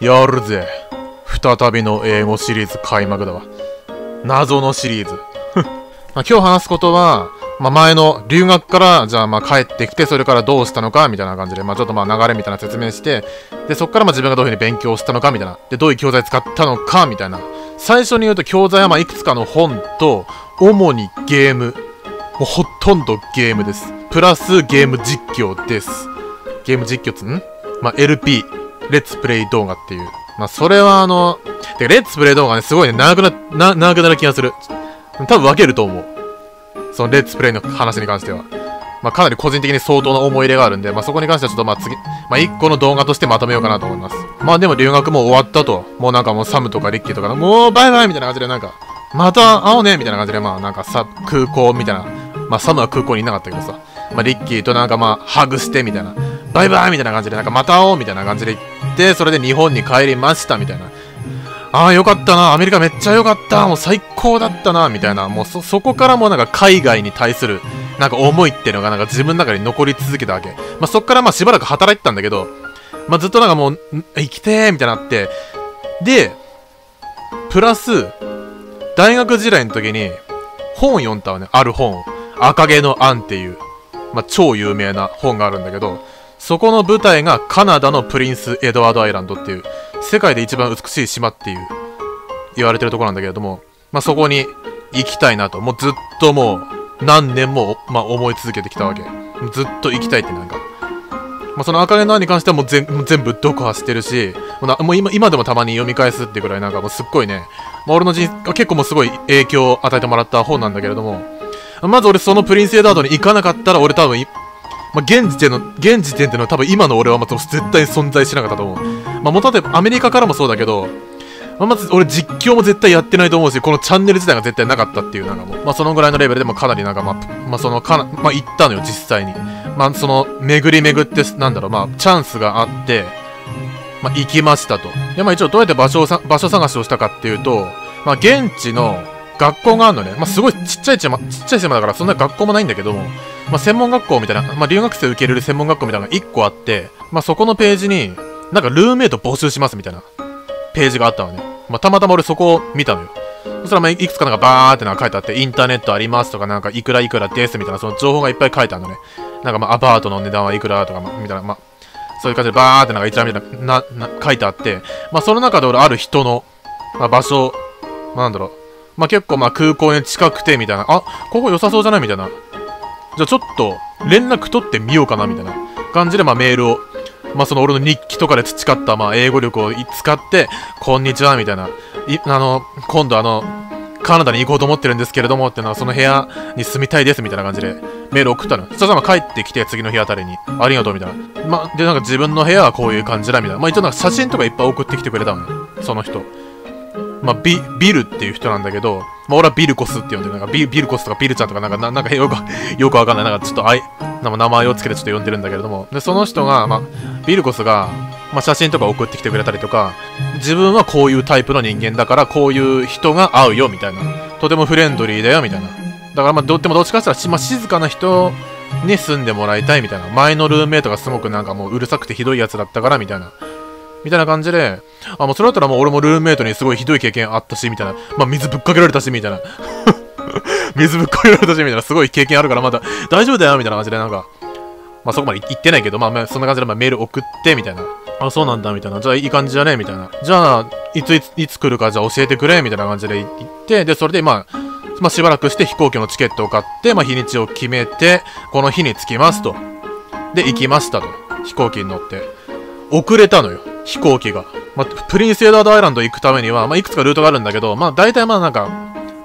やるぜ。再びの英語シリーズ開幕だわ。謎のシリーズ。まあ、今日話すことは、まあ、前の留学から、じゃあまあ帰ってきて、それからどうしたのか、みたいな感じで、まあちょっとまあ流れみたいな説明して、で、そっからま自分がどういうふうに勉強したのか、みたいな。で、どういう教材使ったのか、みたいな。最初に言うと教材はまいくつかの本と、主にゲーム。もうほとんどゲームです。プラスゲーム実況です。ゲーム実況つんま LP、レッツプレイ動画っていう。まあそれはあの、てかレッツプレイ動画ね、すごいね、長くな、な、長くなる気がする。多分分けると思う。そのレッツプレイの話に関しては。まあ、かなり個人的に相当な思い入れがあるんで、まあ、そこに関してはちょっとまあ次、まあ、一個の動画としてまとめようかなと思います。まあでも留学も終わったと。もうなんかもうサムとかリッキーとかもうバイバイみたいな感じでなんか、また会おうねみたいな感じで、まあなんかさ、空港みたいな。まあサムは空港にいなかったけどさ。まあリッキーとなんかまあハグしてみたいな。バイバイみたいな感じでなんかまた会おうみたいな感じで行って、それで日本に帰りましたみたいな。ああ、よかったな。アメリカめっちゃよかった。もう最高だったな。みたいな。もうそ、そこからもなんか海外に対する、なんか思いっていうのがなんか自分の中に残り続けたわけ。まあそっからまあしばらく働いてたんだけど、まあずっとなんかもう、生きてーみたいになって、で、プラス、大学時代の時に、本を読んだわね。ある本赤毛のアンっていう、まあ超有名な本があるんだけど、そこの舞台がカナダのプリンス・エドワード・アイランドっていう、世界で一番美しい島っていう、言われてるとこなんだけれども、まあ、そこに行きたいなと、もうずっともう、何年も、まあ、思い続けてきたわけ。ずっと行きたいってなんか。まあ、その赤毛の案に関してはもう全部読破してるし、もう今今でもたまに読み返すっていうくらいなんかもうすっごいね、まあ、俺の人結構もうすごい影響を与えてもらった本なんだけれども、まず俺そのプリンスエダードに行かなかったら俺多分まあ、現時点の、現時点っていうの多分今の俺はま絶対存在しなかったと思う。まあ、もう例えばアメリカからもそうだけど、まあ、まず俺実況も絶対やってないと思うし、このチャンネル自体が絶対なかったっていう、なんかもう、まあそのぐらいのレベルでもかなりなんかまあ、まあそのかな、まあ行ったのよ、実際に。まあその、巡り巡って、なんだろう、まあチャンスがあって、まあ行きましたと。で、まあ一応どうやって場所をさ、場所探しをしたかっていうと、まあ現地の学校があるのね。まあすごいちっちゃい島、ちっちゃい島だからそんな学校もないんだけども、まあ、専門学校みたいな、まあ、留学生受けれる専門学校みたいなのが1個あって、まあ、そこのページに、なんかルームメイト募集しますみたいなページがあったのね。まあ、たまたま俺そこを見たのよ。そしたらまあいくつかなんかバーってなんか書いてあって、インターネットありますとか、なんかいくらいくらですみたいな、その情報がいっぱい書いてあるのね。なんかまあアパートの値段はいくらとか、みたいな、まあ、そういう感じでバーってなんか一覧みたいな、な、な、書いてあって、まあその中で俺ある人の、まあ場所、まあなんだろう、まあ結構まあ空港に近くてみたいな、あ、ここ良さそうじゃないみたいな。じゃあちょっと連絡取ってみようかなみたいな感じでまあメールを、まあその俺の日記とかで培ったまあ英語力を使って、こんにちはみたいな、いあの、今度あの、カナダに行こうと思ってるんですけれどもってのはその部屋に住みたいですみたいな感じでメール送ったの。そしたら帰ってきて次の日あたりにありがとうみたいな。まあ、でなんか自分の部屋はこういう感じだみたいな。まあ一応なんか写真とかいっぱい送ってきてくれたのね。その人。まあビ、ビルっていう人なんだけど、まあ、俺はビルコスって呼んでる。なんかビビルコスとかビルちゃんとかなんか、ななんかよく、よくわかんない。なんかちょっとあい、名前をつけてちょっと呼んでるんだけれども。で、その人が、まあ、ビルコスが、まあ、写真とか送ってきてくれたりとか、自分はこういうタイプの人間だから、こういう人が会うよ、みたいな。とてもフレンドリーだよ、みたいな。だからまあ、どってもどっちかって言ったら、まあ、静かな人に住んでもらいたい、みたいな。前のルーメイトがすごくなんかもううるさくてひどいやつだったから、みたいな。みたいな感じで、あ、もうそれだったらもう俺もルームメイトにすごいひどい経験あったし、みたいな。まあ、水ぶっかけられたし、みたいな。水ぶっかけられたし、みたいな。すごい経験あるから、まだ大丈夫だよ、みたいな感じで、なんか、まあそこまで言ってないけど、まあ、そんな感じでまあメール送って、みたいな。あ、そうなんだ、みたいな。じゃあいい感じじゃねみたいな。じゃあ、いついつ、いつ来るか、じゃあ教えてくれ、みたいな感じで言って、で、それでまあ、まあしばらくして飛行機のチケットを買って、まあ日にちを決めて、この日に着きますと。で、行きましたと。飛行機に乗って。遅れたのよ。飛行機が。まあ、プリンスエドワードアイランド行くためには、まあ、いくつかルートがあるんだけど、まあ、大体まあなんか、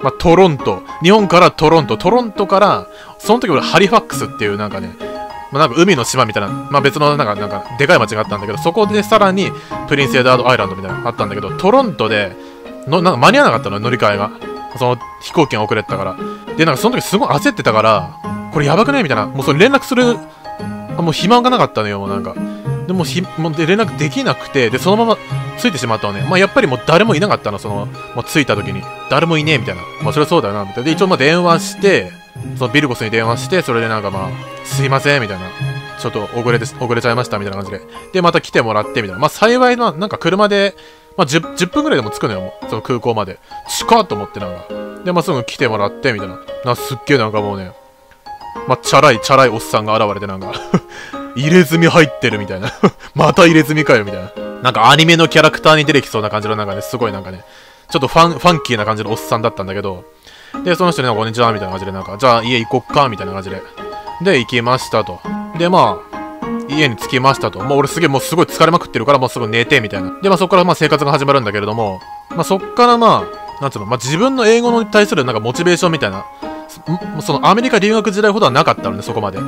まあ、トロント、日本からトロント、トロントから、その時俺ハリファックスっていうなんかね、まあ、なんか海の島みたいな、まあ、別のなんか、なんか、でかい街があったんだけど、そこでさらに、プリンスエドワードアイランドみたいなのがあったんだけど、トロントで、の、なんか間に合わなかったの、乗り換えが。その飛行機が遅れてたから。で、なんかその時すごい焦ってたから、これやばくないみたいな。もうそれ連絡する、もう暇がなかったのよ、もうなんか。でもひもうで連絡できなくて、で、そのままついてしまったのね。まあ、やっぱりもう誰もいなかったの、その、もう着いた時に。誰もいねえ、みたいな。まあ、それはそうだよな、みたいな。で、一応まあ電話して、そのビルコスに電話して、それでなんかまあ、すいません、みたいな。ちょっと遅れて、遅れちゃいましたみたいな感じで。で、また来てもらってみたいな。まあ幸いな、なんか車で、まあ 10, 10分ぐらいでも着くのよ、もう。その空港まで。近っと思ってなんか。で、まあすぐ来てもらってみたいな。な、すっげえなんかもうね、まあ、チャラい、チャラいおっさんが現れてなんか入れ墨入ってるみたいな また入れ墨かよみたいな。なんかアニメのキャラクターに出てきそうな感じのなんかね、すごいなんかね、ちょっとファン、ファンキーな感じのおっさんだったんだけど、で、その人にこんにちはみたいな感じでなんか、じゃあ家行こっかみたいな感じで。で、行きましたと。で、まあ、家に着きましたと。もう俺すげえもうすごい疲れまくってるからもうすぐ寝てみたいな。で、まあそこからまあ生活が始まるんだけれども、まあそっからまあ、なんつうの、まあ自分の英語に対するなんかモチベーションみたいな、そのアメリカ留学時代ほどはなかったので、そこまで。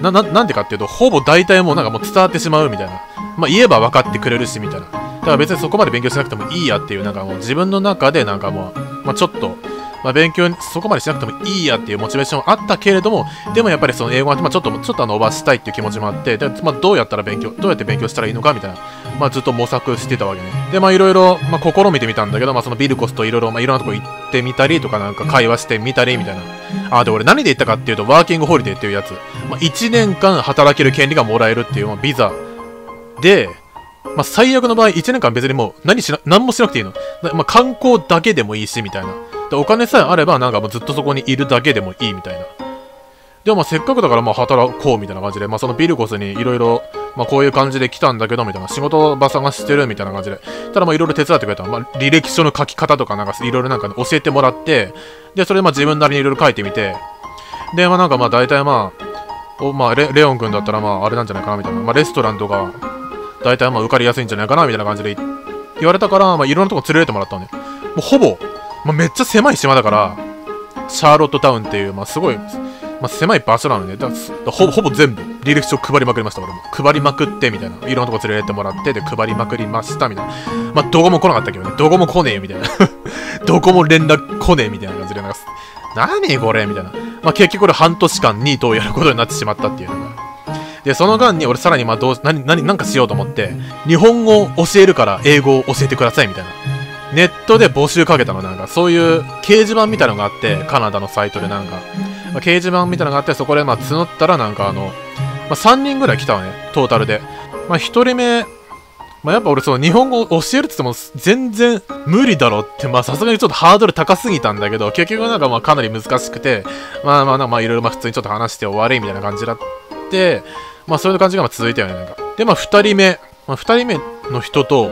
な、な、なんでかっていうと、ほぼ大体もうなんかもう伝わってしまうみたいな。まあ言えば分かってくれるし、みたいな。だから別にそこまで勉強しなくてもいいやっていう、なんかもう自分の中でなんかもう、まあちょっと、まあ、勉強そこまでしなくてもいいやっていうモチベーションあったけれども、でもやっぱりその英語は、まあ、ちょっと、ちょっと伸ばしたいっていう気持ちもあって、でまあ、どうやったら勉強、どうやって勉強したらいいのかみたいな、まあ、ずっと模索してたわけね。で、まあいろいろ、まあ、試みてみたんだけど、まあそのビルコスといろいろ、まあいろんなとこ行ってみたりとかなんか会話してみたりみたいな。あ、で、俺何で行ったかっていうと、ワーキングホリデーっていうやつ。まあ1年間働ける権利がもらえるっていう、まあ、ビザで、まあ、最悪の場合、1年間別にもう何しな、何もしなくていいの。まあ、観光だけでもいいし、みたいな。で、お金さえあれば、なんかもうずっとそこにいるだけでもいいみたいな。でもまあせっかくだからまあ働こうみたいな感じで、まあそのビルコスにいろいろ、まあこういう感じで来たんだけどみたいな、仕事場探してるみたいな感じで、ただまあいろいろ手伝ってくれた。まあ履歴書の書き方とかなんかいろいろなんか、教えてもらって、で、それでまあ自分なりにいろいろ書いてみて、で、まあなんかまあ大体まあ、おまあレレオン君だったらまああれなんじゃないかなみたいな、まあレストランとか、大体まあ受かりやすいんじゃないかなみたいな感じで言われたから、まあいろんなとこ連れてもらったんで、もうほぼ、まあ、めっちゃ狭い島だから、シャーロットタウンっていう、まあ、すごい、まあ、狭い場所なので、だほほぼ全部、履歴書配りまくりました、俺も。配りまくって、みたいな。いろんなとこ連れてってもらって、で、配りまくりました、みたいな。まあ、どこも来なかったけどね。どこも来ねえ、みたいな。どこも連絡来ねえ、みたいな感じで、なんか、何これみたいな。まあ、結局これ半年間ニートをやることになってしまったっていうのが。で、その間に俺さらにまどう、何、何、なんかしようと思って、日本語を教えるから英語を教えてくださいみたいな。ネットで募集かけたの、なんか、そういう掲示板みたいなのがあって、カナダのサイトでなんか、まあ、掲示板みたいなのがあって、そこでまあ募ったらなんかあの、まあ、3人ぐらい来たわね、トータルで。まあ、1人目、まあ、やっぱ俺その日本語を教えるって言っても全然無理だろって、まあさすがにちょっとハードル高すぎたんだけど、結局なんかまあかなり難しくて、まあまあまあいろいろまあ普通にちょっと話して終わりみたいな感じだって、まあそういう感じがまあ続いたよね、なんか。でまあ2人目、まあ、2人目の人と、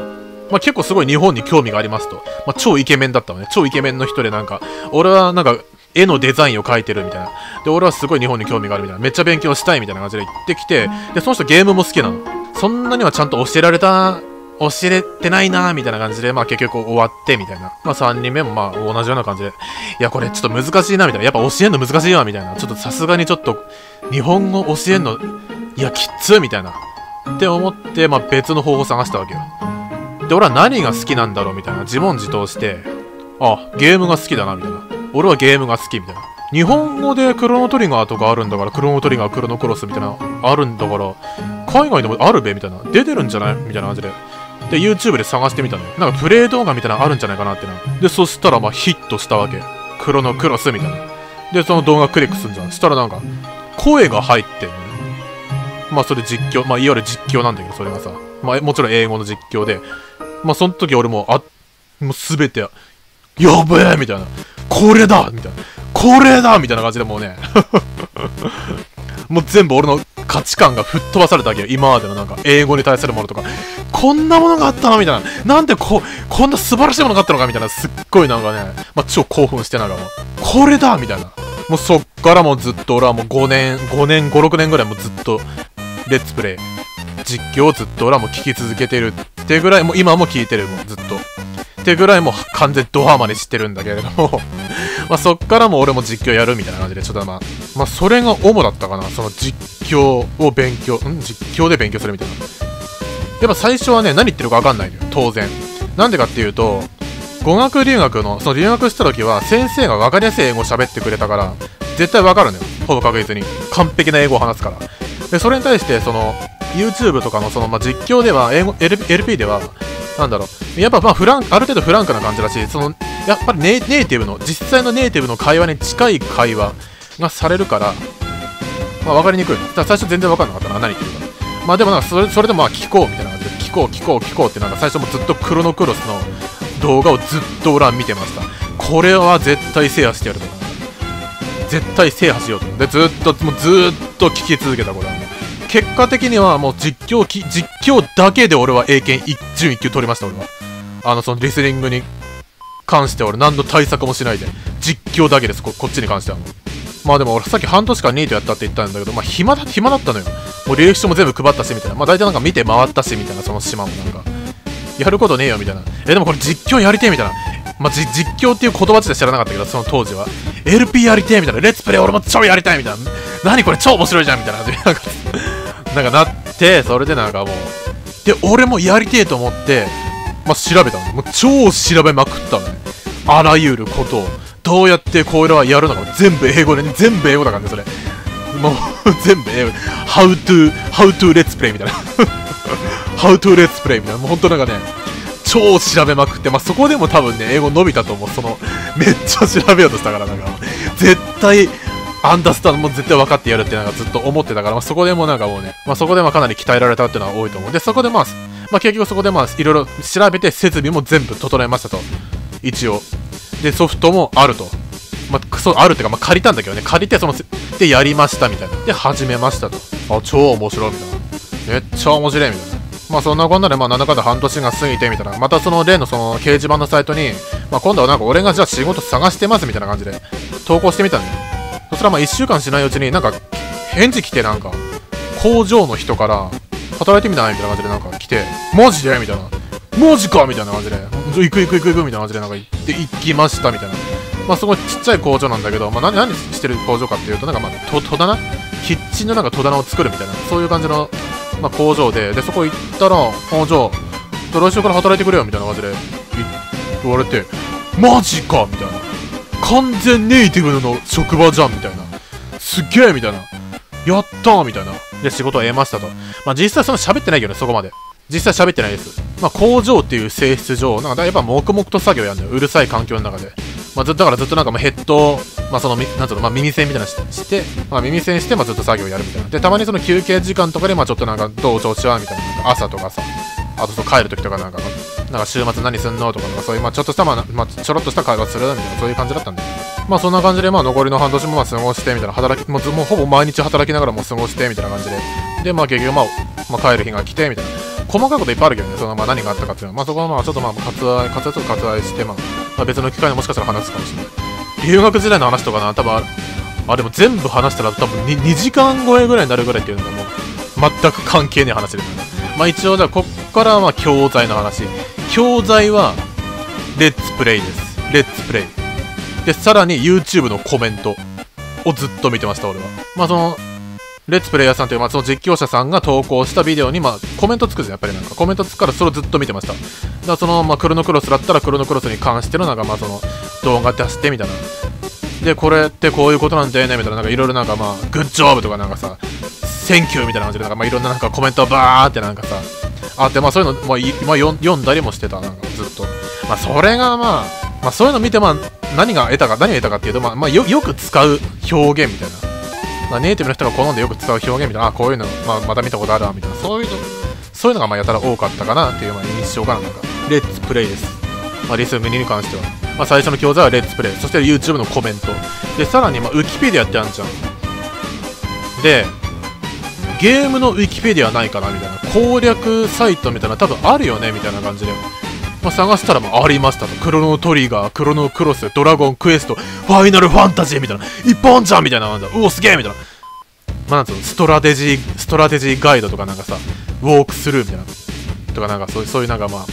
まあ、結構すごい日本に興味がありますと。まあ、超イケメンだったのね。超イケメンの人でなんか、俺はなんか、絵のデザインを描いてるみたいな。で、俺はすごい日本に興味があるみたいな。めっちゃ勉強したいみたいな感じで言ってきて、で、その人ゲームも好きなの。そんなにはちゃんと教えられた、教えれてないなみたいな感じで、まあ結局終わってみたいな。まあ3人目もまあ同じような感じで、いやこれちょっと難しいなみたいな。やっぱ教えるの難しいわみたいな。ちょっとさすがにちょっと、日本語教えるの、いやきっつみたいな。って思って、まあ別の方法を探したわけよ。で、俺は何が好きなんだろうみたいな自問自答して、あ、ゲームが好きだな、みたいな。俺はゲームが好き、みたいな。日本語でクロノトリガーとかあるんだから、クロノトリガー、クロノクロスみたいな、あるんだから、海外でもあるべみたいな。出てるんじゃないみたいな感じで。で、YouTube で探してみたのよ。なんかプレイ動画みたいなのあるんじゃないかなってな。で、そしたらまあヒットしたわけ。クロノクロスみたいな。で、その動画クリックするんじゃん。したらなんか、声が入ってんの。まあそれ実況、まあいわゆる実況なんだけど、それがさ。まあもちろん英語の実況で。まあ、その時俺も、あ、もうすべて、やべえみたいな。これだみたいな。これだみたいな感じでもうね もう全部俺の価値観が吹っ飛ばされたわけよ。今までのなんか、英語に対するものとか。こんなものがあったの？みたいな。なんでこ、こんな素晴らしいものがあったのか？みたいな。すっごいなんかね、まあ、超興奮してなんかも、これだみたいな。もうそっからもうずっと俺はもう5年、5年、5、6年ぐらいもうずっと、レッツプレイ、実況をずっと俺はもう聞き続けてるってぐらい、もう今も聞いてる、もうずっと。ってぐらいもう完全ドハマりしてるんだけれども まあそっからも俺も実況やるみたいな感じで、ちょっとまあ、まあそれが主だったかな。その実況を勉強、ん？実況で勉強するみたいな。やっぱ最初はね、何言ってるかわかんないのよ、当然。なんでかっていうと、語学留学の、その留学した時は先生が分かりやすい英語を喋ってくれたから、絶対わかるのよ。ほぼ確実に。完璧な英語を話すから。で、それに対して、その、YouTube とかのその、まあ、実況では、英語、LP では、なんだろう、やっぱまあフラン、ある程度フランクな感じだし、その、やっぱりネイティブの、実際のネイティブの会話に近い会話がされるから、まあ、分かりにくい。最初全然分かんなかったな、何言ってるか。まあでもなんかそれ、それでもまあ聞こうみたいな感じで、聞こう、聞こう、聞こうってなんか最初もずっとクロノクロスの動画をずっと俺は見てました。これは絶対制覇してやるとか。絶対制覇しようと。で、ずっと、もうずっと聞き続けた、これはね。結果的にはもう実況き、実況だけで俺は英検準1級取りました、俺は。あの、そのリスニングに関しては俺何の対策もしないで、実況だけです、ここっちに関しては。まあでも俺さっき半年間ニートやったって言ったんだけど、まあ暇だ、暇だったのよ。もう履歴書も全部配ったし、みたいな。まあ大体なんか見て回ったし、みたいな、その島もなんか。やることねえよ、みたいな。え、でもこれ実況やりてえ、みたいな。まあ、実況っていう言葉自体知らなかったけど、その当時は。LP やりてえみたいな。レッツプレイ俺も超やりたいみたいな。何これ超面白いじゃんみたいな感じで。なんかなって、それでなんかもう。で、俺もやりてえと思って、まあ、調べたの。もう超調べまくったのね。あらゆることを。どうやってこういうのはやるのか全部英語で、ね、全部英語だからね、それ。もう 全部英語。How to, how to let's play みたいな。How to let's play みたいな。もうほんとなんかね、超調べまくって、まあ、そこでも多分ね、英語伸びたと思う。その、めっちゃ調べようとしたから、なんか、絶対、アンダースタンドも絶対分かってやるってなんかずっと思ってたから、まあ、そこでもなんかもうね、まあ、そこでまかなり鍛えられたっていうのは多いと思う。で、そこでまあ、まあ、結局そこでまあ、いろいろ調べて設備も全部整えましたと。一応。で、ソフトもあると。まあ、そう、あるっていうか、まあ、借りたんだけどね、借りて、その、で、やりましたみたいな。で、始めましたと。あ、超面白いみたいな。めっちゃ面白いみたいな。まあそんなこんなでまあなんだかんだ半年が過ぎてみたいな、またその例のその掲示板のサイトに、まあ今度はなんか俺がじゃあ仕事探してますみたいな感じで投稿してみたんだよ。そしたらまあ1週間しないうちになんか返事来てなんか工場の人から働いてみたい？みたいな感じでなんか来て、マジで？みたいな。マジか？みたいな感じで、行く行く行く行くみたいな感じでなんか行って行きましたみたいな。まあすごいちっちゃい工場なんだけど、まあ何してる工場かっていうと、なんかまあ戸棚？キッチンのなんか戸棚を作るみたいな、そういう感じのまあ、工場で、で、そこ行ったら、あ、じゃあ、来週から働いてくれよ、みたいな感じで言われて、マジかみたいな。完全ネイティブの職場じゃん、みたいな。すっげえみたいな。やったーみたいな。で、仕事を得ましたと。まあ、実際その喋ってないけどね、そこまで。実際喋ってないです。まあ、工場っていう性質上、なんかやっぱ黙々と作業やるんだよ。うるさい環境の中で。まあ、ずだからずっとなんかまあヘッド、まあその、なんつうの、まあ耳栓みたいなして、まあ耳栓して、まあずっと作業やるみたいな。で、たまにその休憩時間とかで、まあちょっとなんかどう調子はみたいな。朝とかさ、あとそう帰るときとかなんか、なんか週末何すんのとか、なんかそういう、まあちょっとした、まあ、まあ、ちょろっとした会話するみたいな、そういう感じだったんで。まあそんな感じで、まあ残りの半年もまあ過ごして、みたいな、働き、もうほぼ毎日働きながらも過ごして、みたいな感じで。で、まあ結局まあ、まあ帰る日が来て、みたいな。細かいこといっぱいあるけどね、そのまあ何があったかっていうのは、まあそこはまあちょっとまあ割愛、割愛と割愛して、まあ、別の機会でもしかしたら話すかもしれない。留学時代の話とかな、多分ああ、でも全部話したら多分 2, 2時間超えぐらいになるぐらいっていうのがもう、全く関係ねえ話ですね。まあ一応、じゃあこっからはまあ教材の話。教材は、レッツプレイです。レッツプレイ。で、さらに YouTube のコメントをずっと見てました、俺は。まあその、レッツプレイヤーさんという、まあ、その実況者さんが投稿したビデオに、まあ、コメントつくじゃん、やっぱりなんか。コメントつくから、それをずっと見てました。だからその、まあ、クロノクロスだったら、クロノクロスに関しての、なんか、まあ、その、動画出してみたいな。で、これってこういうことなんだよね、みたいな、なんかいろいろなんかまあ、グッジョブとかなんかさ、Thank you みたいな感じで、なんかまあいろんななんかコメントバーってなんかさ、あって、まあそういうの、まあ、まあ、読んだりもしてた、なんかずっと。まあそれがまあ、まあそういうの見て、まあ何が得たか、何が得たかっていうと、まあ、まあ、よよく使う表現みたいな。まあ、ネイティブの人が好んでよく使う表現みたいな、あ、こういうの、まあ、また見たことあるわ、みたいな、そういうの、そういうのがまあやたら多かったかなっていうまあ印象がなんか、 Let's Play です。まあ、リスニングに関しては。まあ、最初の教材は Let's Play。そして YouTube のコメント。で、さらに、ま、ウィキペディアってあるじゃん。で、ゲームのウィキペディアないかなみたいな。攻略サイトみたいな、多分あるよねみたいな感じで。まあ、探したら、まあ、ありましたと。クロノトリガー、クロノクロス、ドラゴンクエスト、ファイナルファンタジーみたいな。いっぱいじゃんみたいな。うお、すげえみたいな。まあ、なんつうの、 strategy、strategy guide とかなんかさ、 walkthrough みたいな。とかなんかそうそういうなんかまあ、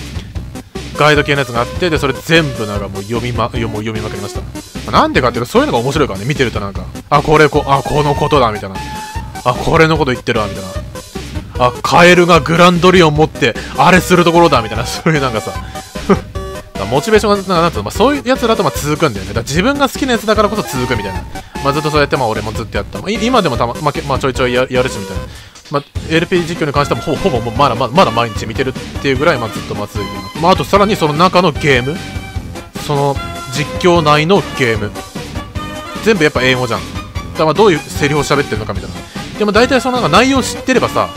ガイド系のやつがあって、で、それ全部なんかもう読みま、読もう読みまくりました。まあ、なんでかっていうと、そういうのが面白いからね、見てるとなんか、あ、これこ、あ、このことだ、みたいな。あ、これのこと言ってるわ、みたいな。あ、カエルがグランドリオン持って、あれするところだ、みたいな、そういうなんかさ、モチベーションが、なんかなんと、まあ、そういうやつだとま続くんだよね。だから自分が好きなやつだからこそ続くみたいな。まあ、ずっとそうやって、まあ、俺もずっとやった。まあ、今でもたま、まあ、まあ、ちょいちょいやるしみたいな。まあ、LP 実況に関してもほぼほぼまだまだまだ毎日見てるっていうぐらい、まあ、ずっとまあ続いていま。あ、あとさらにその中のゲーム、その実況内のゲーム、全部やっぱ英語じゃん。だからどういうセリフを喋ってるのかみたいな。でも大体そのなんか内容知ってればさ、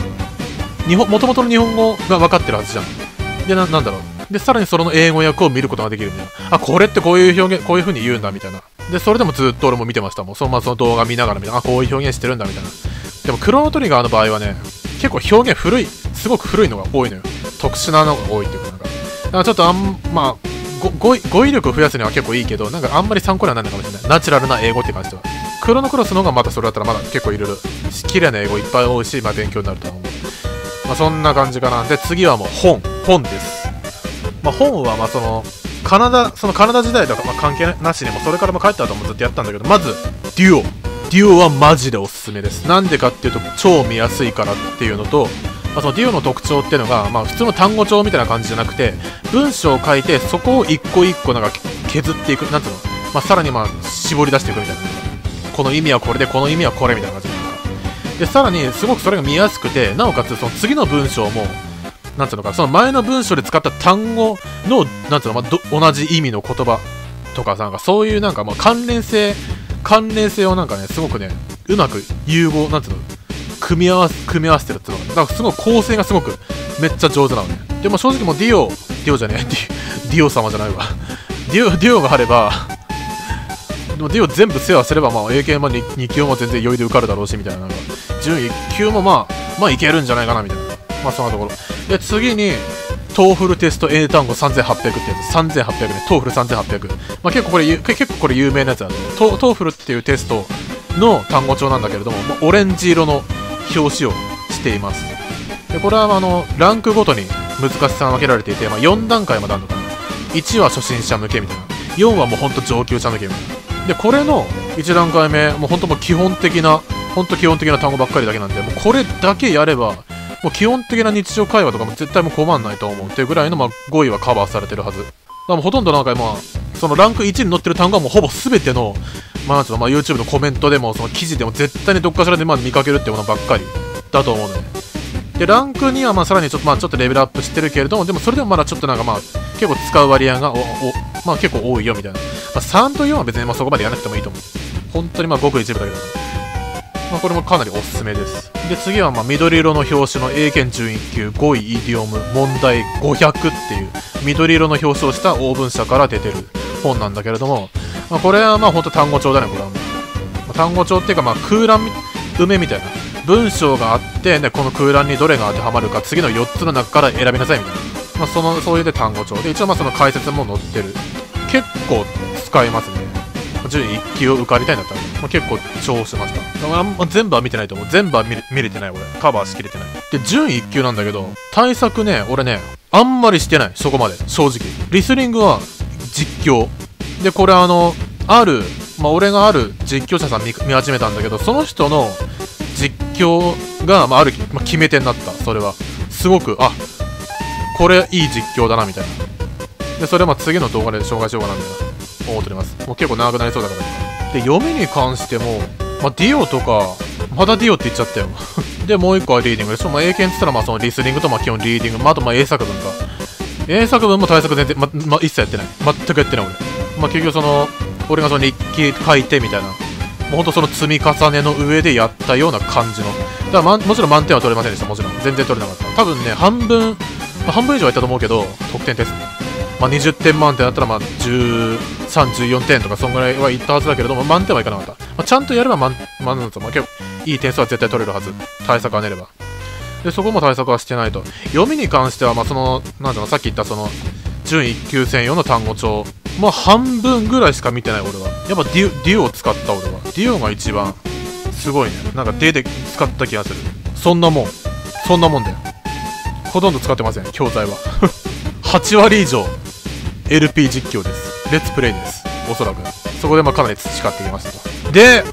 日本、元々の日本語が分かってるはずじゃん。で、な、なんだろう。で、さらにその英語訳を見ることができるみたいな。あ、これってこういう表現、こういう風に言うんだ、みたいな。で、それでもずっと俺も見てましたもん。そのままその動画見ながら見て、あ、こういう表現してるんだ、みたいな。でも、クロノトリガーの場合はね、結構表現古い、すごく古いのが多いのよ。特殊なのが多いっていうか、なんか。だからちょっとあん、まあ、語彙力を増やすには結構いいけど、なんかあんまり参考にはならないかもしれない。ナチュラルな英語って感じでは。クロノクロスの方がまたそれだったらまだ結構いろいろ、綺麗な英語いっぱい多いし、まあ勉強になると思う。まあそんな感じかな。で、次はもう本。本です。まあ本はまあその、カナダ、そのカナダ時代とかま関係なしにも、それからも帰った後もずっとやったんだけど、まず、デュオ。デュオはマジでおすすめです。なんでかっていうと、超見やすいからっていうのと、まあ、そのデュオの特徴っていうのが、まあ、普通の単語帳みたいな感じじゃなくて文章を書いてそこを一個一個なんか削っていくなんつうの、まあ、さらにまあ絞り出していくみたいなこの意味はこれでこの意味はこれみたいな感じででさらにすごくそれが見やすくてなおかつその次の文章もなんつうのかその前の文章で使った単語のなんつうの、まあ、同じ意味の言葉とかなんかそういうなんかまあ関連性関連性をなんかねすごくねうまく融合なんつうの組み合わせ、組み合わせてるっていうのが、だからすごい構成がすごくめっちゃ上手なのね。でも正直もうディオ、ディオじゃねえ、ディディオ様じゃないわ。 DUO、DUOがあれば、でもディオ全部制覇すれば、まあ、英検も 2, 2級も全然余裕で受かるだろうし、みたいな。なんか準1級もまあ、まあいけるんじゃないかな、みたいな。まあそんなところ。で、次に、 TOEFLテスト英単語3800ってやつ。3800ね。 TOEFL3800。まあ結構これ、結構これ有名なやつなんで、 TOEFL っていうテストの単語帳なんだけれども、まあ、オレンジ色の表紙をしていますでこれはあのランクごとに難しさが分けられていて、まあ、4段階まであるのかな1は初心者向けみたいな4はもうほんと上級者向けみたいなでこれの1段階目もうほんともう基本的なほんと基本的な単語ばっかりだけなんでもうこれだけやればもう基本的な日常会話とかも絶対もう困んないと思うっていうぐらいの、まあ、語彙はカバーされてるはずだもうほとんどなんかまあそのランク1に載ってる単語はもうほぼ全てのまあ、なんつうの、まあ、YouTube のコメントでも、その記事でも絶対にどっかしらでまあ見かけるってものばっかりだと思うので。で、ランク2はまあさらにちょっと、まあ、ちょっとレベルアップしてるけれども、でもそれでもまだちょっとなんかまあ、結構使う割合がお、お、まあ結構多いよみたいな。まあ、3と4は別にまあそこまでやらなくてもいいと思う。本当にまあごく一部だけど。まあこれもかなりおすすめです。で、次はまあ緑色の表紙の英検準1級5位イディオム問題500っていう緑色の表紙をしたオーブン社から出てる本なんだけれども、まあ、これはまあ本当単語帳だね、これはもう。単語帳っていうかまあ空欄埋めみたいな。文章があって、ね、この空欄にどれが当てはまるか、次の4つの中から選びなさいみたいな。まあ、その、そういうで単語帳で、一応まあその解説も載ってる。結構使えますね。順位1級を受かりたいんだったら、まあ、結構重宝してました。あんま全部は見てないと思う。全部は見れてない、俺。カバーしきれてない。で、順位1級なんだけど、対策ね、俺ね、あんまりしてない。そこまで。正直。リスニングは実況。で、これあの、ある、まあ、俺がある実況者さん見始めたんだけど、その人の実況が、まあ、ある、まあ、決め手になった、それは。すごく、あ、これいい実況だな、みたいな。で、それはまあ次の動画で紹介しようかな、みたいな、思っております。もう結構長くなりそうだから。で、読みに関しても、まあ、ディオとか、まだディオって言っちゃったよ。で、もう一個はリーディングでしょ。まあ、英検って言ったら、まあ、そのリスニングと、まあ、基本リーディング。まあ、あと、まあ、英作文か。英作文も対策全然、ま、ま、一切やってない。全くやってない、俺。まあ、結局その、俺がその日記書いてみたいな。もうほんとその積み重ねの上でやったような感じの。だからま、もちろん満点は取れませんでした。もちろん。全然取れなかった。多分ね、半分、まあ、半分以上はいったと思うけど、得点ですね。まあ、20点満点だったら、まあ、13、14点とか、そんぐらいはいったはずだけれども、満点はいかなかった。まあ、ちゃんとやれば満、満点と、まあ、結構、いい点数は絶対取れるはず。対策は練れば。で、そこも対策はしてないと。読みに関しては、まあ、その、なんだろう、さっき言ったその、準1級専用の単語帳。まあ、半分ぐらいしか見てない、俺は。やっぱデュデュオを使った俺は。デュオが一番、すごいね。なんか、デで使った気がする。そんなもん。そんなもんだよ。ほとんど使ってません、教材は。8割以上、LP 実況です。レッツプレイです。おそらく。そこでまあかなり培ってきましたと。で、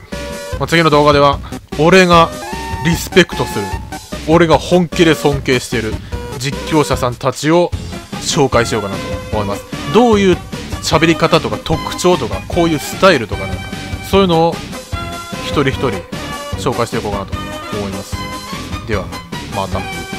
まあ、次の動画では、俺がリスペクトする俺が本気で尊敬している実況者さんたちを紹介しようかなと思います。どういう喋り方とか特徴とかこういうスタイルとかなんかそういうのを一人一人紹介していこうかなと思います。ではまた。